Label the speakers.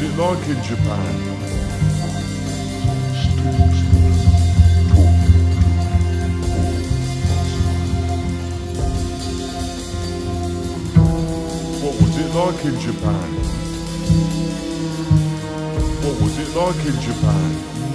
Speaker 1: What was it like in Japan? What was it like in Japan? What was it like in Japan?